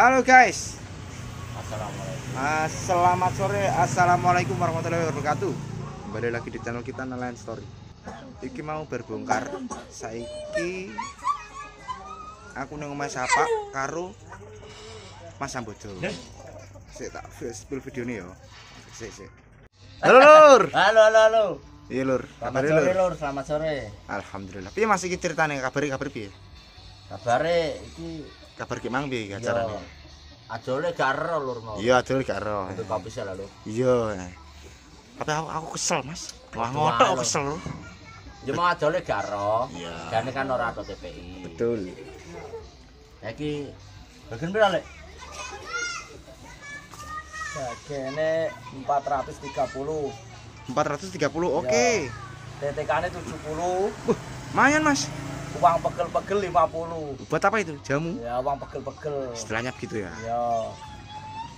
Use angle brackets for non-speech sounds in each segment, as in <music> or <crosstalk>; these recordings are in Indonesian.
Halo guys, Assalamualaikum. Ah, selamat sore, assalamualaikum warahmatullahi wabarakatuh. Kembali lagi di channel kita Nelayan Story. Iki mau berbongkar, saiki aku nang omahe sapa karo Mas Sambojo. Sik tak spill video ini yo. Sik sik. Halo Lur. Halo, halo, halo. Iya Lur, Selamat sore, Lur. Lur. Selamat sore. Alhamdulillah. Piye Mas iki ceritane kabar kabar piye? Kabare iki Kabar ki mang piye acarane? Ajole gak ero, Lur. mau. Iya, adol gak ero. Itu kopi sih lalu. Iya. Tapi aku, aku kesel, Mas. Wah, ngotok kesel. Ya mau ajole gak ero. Iya. Jane kan ora ada TPI. Betul. Ya iki bagian pira, Lek? Bagene 430. 430 oke. TTK-ne 70. Lumayan, Mas. Uang pegel-pegel 50. Buat apa itu? Jamu. Ya, uang pegel-pegel. Istilahnya begitu ya. Ya.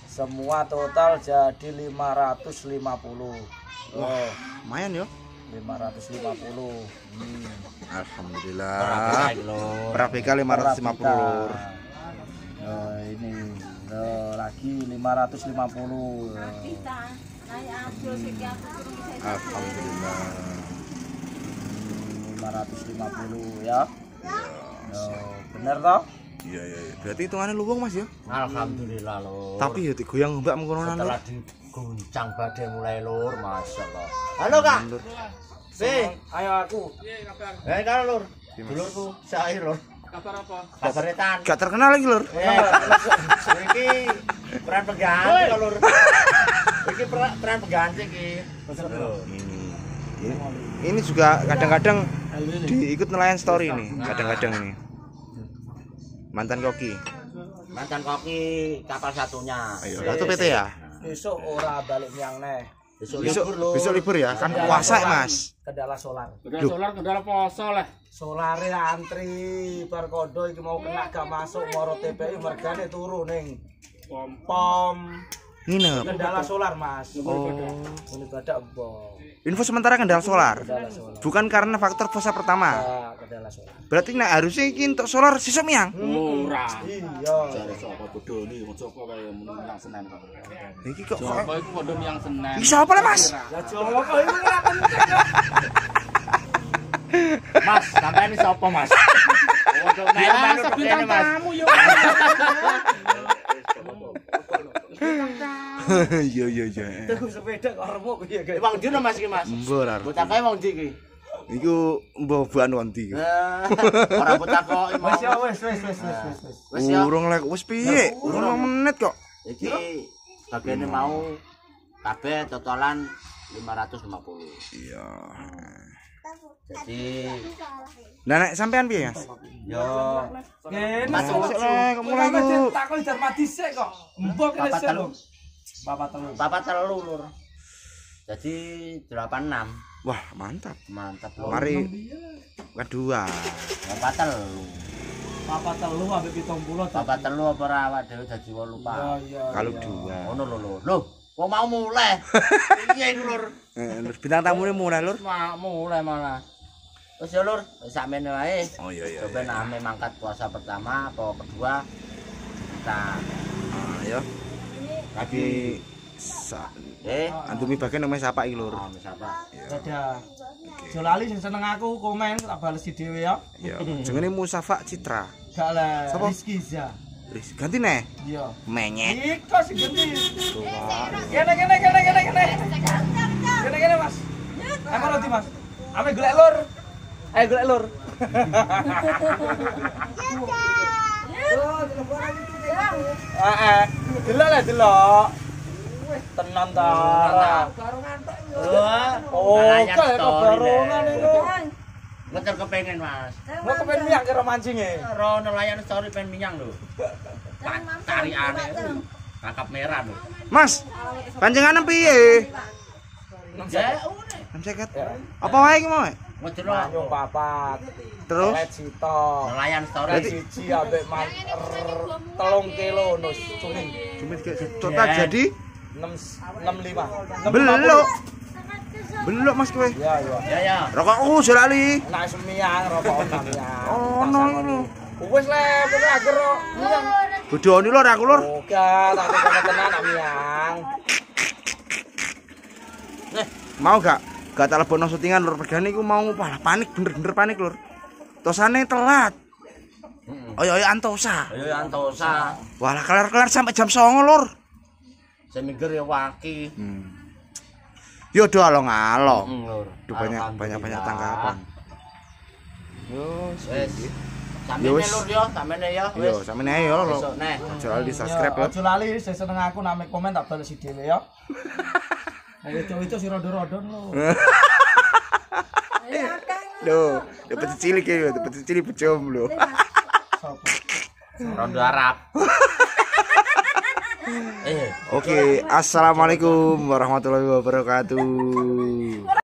Semua total jadi 550. Oh, Lumayan ya. 550. Hmm. Alhamdulillah. BK 550 lur. Oh, ini. Oh, lagi 550. Alhamdulillah. 550 ya. Oh, bener toh? Iya iya iya. Berarti hitungannya luwung Mas ya. Alhamdulillah lur. Tapi ya digoyang mbak mengkononan lur. setelah diguncang badai mulai lur, masya Allah. Halo kak, Lur. si, ayo aku. Eh kan lur, dulurku, saya lur. Kabar apa? Kabar etan. Gak terkenal lagi lur. Eh, iki peran pengganti kok lur. <laughs> Iki peran, peran pengganti iki. Ini. Ini, ini juga kadang-kadang diikut nelayan story nih. Kadang-kadang ini. Mantan koki. Mantan koki kapal satunya. Ayo, satu PT ya. Besok ora balik yang neh. Besok, Besok libur besok libur ya. Kan puasa ya, Mas. Kendala solar. Kendala solar, kendala poso lah. Solare antri bar kodo iki mau kena gak masuk moro TPI mergane turu ning Pom. pom Nginep. kendala solar mas Oh. ini badak bom Info sementara kendala solar. kendala solar Bukan karena faktor fosa pertama. Ah, kendala solar Berarti nek harusnya iki untuk solar sesuk miang. Ora. iya Jare sapa bodho wong Joko kaya menung yang Senen kok. Iki kok Joko iku padha yang Senen. Iki sapa lah, Mas? ya kok ini ora penting Mas, sampean ini sapa Mas? Untuk Biasa bintang tamu yo. <laughs> <laughs> Iya iya iya. Tuku sepeda kok remuk piye guys? Wong ndi Mas iki Mas? Mbor. Bocah kae wong ndi iki? Iku mbok buan wanti. Eh, Ora bocah kok ya wes wes wes wes. Wes ya. Urung lek wis piye? Urung 5 menit kok. Iki bagiannya mau kabeh totalan 550. Iya. Jadi Nah nek sampean piye, Mas? yo Masuk sok. lek mulai ku. takon jar dhisik kok. Mbok kene sik lho. Papat telu. Bapak telu lur. Jadi 86. Wah, mantap. Mantap. Mari kedua. Bapak telu. Papat telu ambek 70. Bapak telu apa ora awak dhewe dadi 8 Iya iya. Kalau iya. dua. Ngono lho lur. Loh, kok mau mulai? <laughs> Iya iku lur. Eh, Lur, bintang tamune mulai, Lur. Mau mulai malah. Terus ya lur, wis sakmene wae. Oh iya iya. Coba ame mangkat puasa pertama apa kedua kita Ayo. Lagi sa eh antumi bagian namanya siapa iki, Lur? oh, siapa? Dadah. Jolali sing seneng aku komen tak balesi dhewe ya. Iya. <laughs> Jenenge Musafa Citra. Gak lah Sapa? Rizky Za. Wis, ganti neh. Iya. Menyek. Iko sing ganti. Kene kene kene kene kene. Kene kene Mas. Apa roti Mas? Ame golek lur. Ayo golek lur. <laughs> Delok lah delok. Tenan ta. Oh, barongan tok. Oh, barongan iku. Ngecer kepengen, Mas. Mau kepen minyak karo mancinge. Eh, ora nelayan story pengen minyak lho. Tari aneh. Kakap merah lho. Mas, panjenengan piye? Nang Apa wae iki, Mas? Ngecer papat. Terus Let sito. Nelayan story Berarti- Siji ambek man telung kilo nus cumi. cuma tiga total jadi 6 65. belok. Belok Mas kowe. Ya ya. Ya ya Rokokku jelali. Nak semiang rokok enam ya. Oh, no, no. Wis le, kowe agar ro. Miang. Bodoni lur aku lur. Oke, tak tenan Amiang. Mau gak? Gak telepon syutingan lur regane iku mau panik bener-bener panik lur. Tosane telat. Ayo ayo antosa. Ayo Antosa. Walah kelar-kelar sampai jam 09.00 lur. Saya mikir ya waki. Hmm. Yo do along-along. Hmm, Lur. Duh, banyak banyak banyak tanggapan. Yo, wis. Lur yo, yo Wis. nih yo lho. Besok neh. Aja lali di subscribe ya. Ojo lali seneng aku name komen tak bales dhewe ya. <laughs> Ayo itu itu si rodo-rodon lo. <laughs> Loh, dapat cilik ya, dapat cilik pecom lho. Sopo? Rondo Arab. <laughs> eh, Oke, assalamualaikum warahmatullahi wabarakatuh.